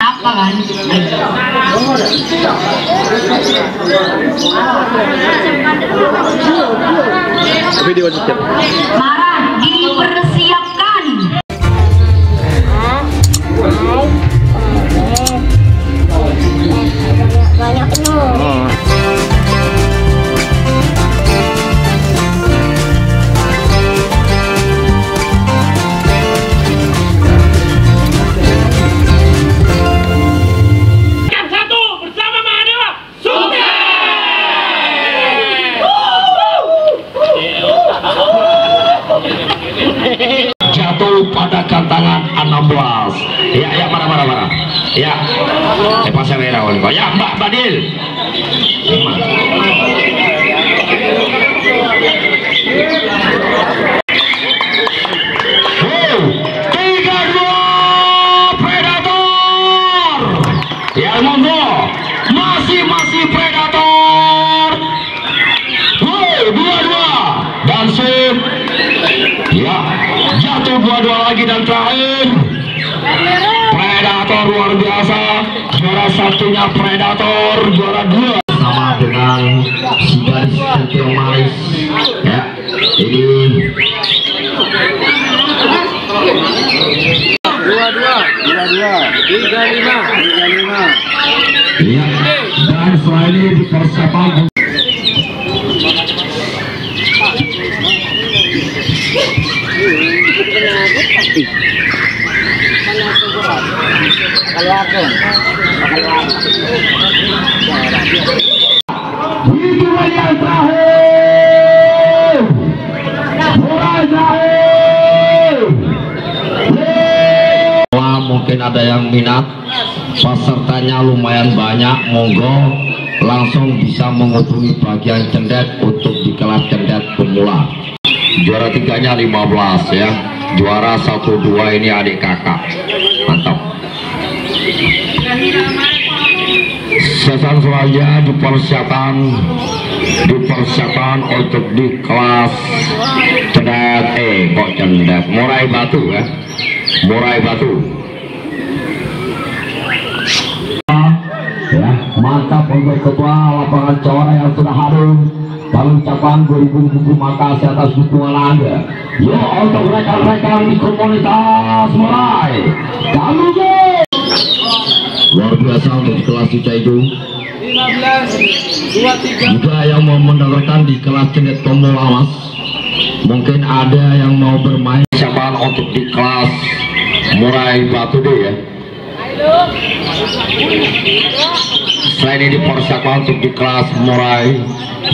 apa kan Video marah 16 ya ya mana mana mana ya. Eh pasang merah wali ya mbak Badil ya Ya, dan terakhir. Predator luar biasa. Juara satunya Predator, juara dua. Sama dengan si manis. Ya, ini Dua dua, dua dua, tiga lima, tiga lima. ya. Dan setelah ini dipersiapkan Wah, mungkin ada yang minat. Pesertanya lumayan banyak. Monggo langsung bisa menghubungi bagian cendet untuk di kelas cendet pemula. Juara tiganya 15 ya. Juara 1 2 ini adik kakak. Mantap. Sesaat selanjutnya dipersiapkan dipersiapkan untuk di kelas cendet eh kok cendet murai batu ya? Murai batu. Ya mantap untuk ketua lapangan cawara yang sudah hadir kami ucapkan beribu terima kasih atas dukungan anda. Yo untuk rekan-rekan di komunitas mulai kami luar biasa untuk di kelas tiga. juga yang mau mendengarkan di kelas cendet pemula mas mungkin ada yang mau bermain. Siapaan untuk di kelas murai batu deh ya? Selain ini persiapan untuk di kelas murai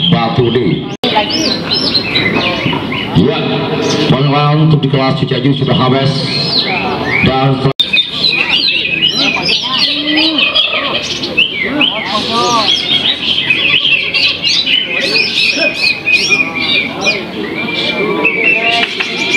batu D ya pengalaman untuk di kelas Cicaju sudah habis. Dan Thank you.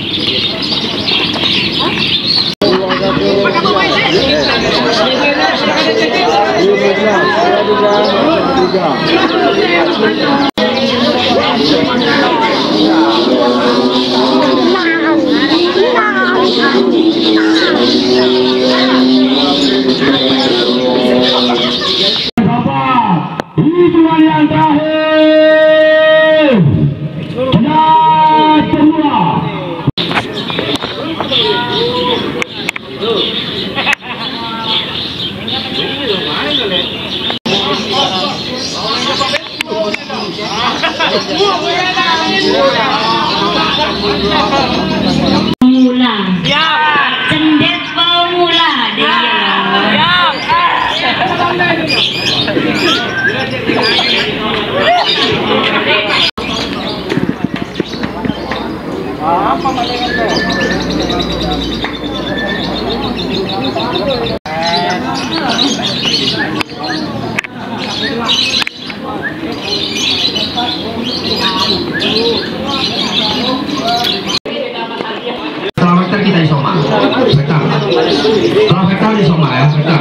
God. Mula. Cendet mau mula Perangkat kita.